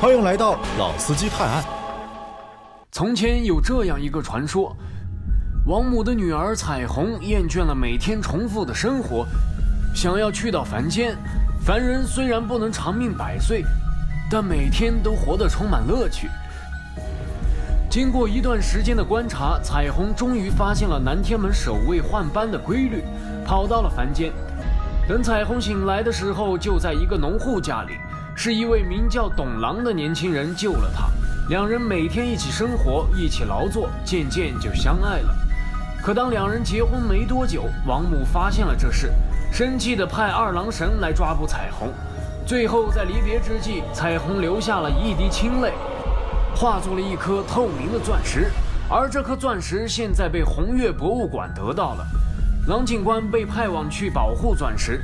欢迎来到老司机探案。从前有这样一个传说：王母的女儿彩虹厌倦了每天重复的生活，想要去到凡间。凡人虽然不能长命百岁，但每天都活得充满乐趣。经过一段时间的观察，彩虹终于发现了南天门守卫换班的规律，跑到了凡间。等彩虹醒来的时候，就在一个农户家里。是一位名叫董郎的年轻人救了他，两人每天一起生活，一起劳作，渐渐就相爱了。可当两人结婚没多久，王母发现了这事，生气地派二郎神来抓捕彩虹。最后在离别之际，彩虹流下了一滴清泪，化作了一颗透明的钻石。而这颗钻石现在被红月博物馆得到了，郎警官被派往去保护钻石。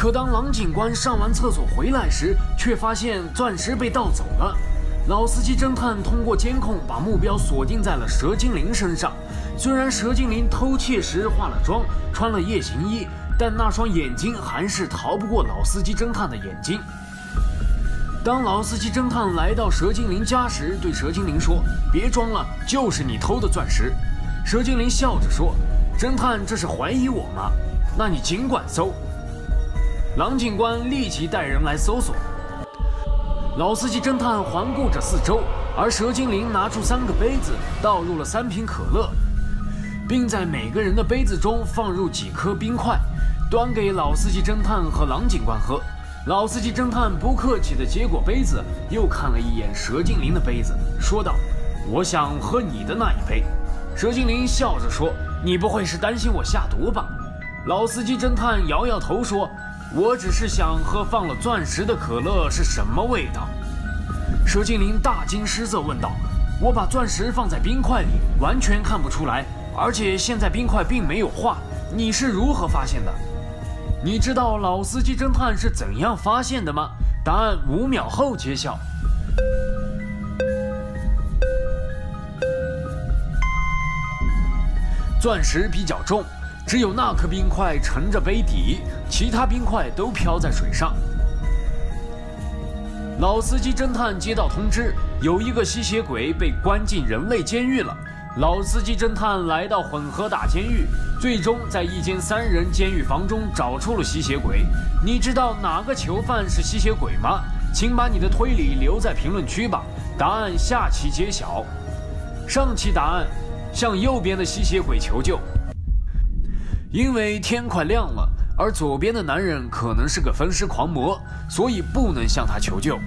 可当郎警官上完厕所回来时，却发现钻石被盗走了。老司机侦探通过监控把目标锁定在了蛇精灵身上。虽然蛇精灵偷窃时化了妆，穿了夜行衣，但那双眼睛还是逃不过老司机侦探的眼睛。当老司机侦探来到蛇精灵家时，对蛇精灵说：“别装了，就是你偷的钻石。”蛇精灵笑着说：“侦探这是怀疑我吗？那你尽管搜。”郎警官立即带人来搜索。老司机侦探环顾着四周，而蛇精灵拿出三个杯子，倒入了三瓶可乐，并在每个人的杯子中放入几颗冰块，端给老司机侦探和郎警官喝。老司机侦探不客气地接过杯子，又看了一眼蛇精灵的杯子，说道：“我想喝你的那一杯。”蛇精灵笑着说：“你不会是担心我下毒吧？”老司机侦探摇摇头说。我只是想喝放了钻石的可乐是什么味道？蛇精灵大惊失色问道：“我把钻石放在冰块里，完全看不出来，而且现在冰块并没有化，你是如何发现的？你知道老司机侦探是怎样发现的吗？答案五秒后揭晓。钻石比较重。”只有那颗冰块沉着杯底，其他冰块都飘在水上。老司机侦探接到通知，有一个吸血鬼被关进人类监狱了。老司机侦探来到混合大监狱，最终在一间三人监狱房中找出了吸血鬼。你知道哪个囚犯是吸血鬼吗？请把你的推理留在评论区吧，答案下期揭晓。上期答案：向右边的吸血鬼求救。因为天快亮了，而左边的男人可能是个分尸狂魔，所以不能向他求救。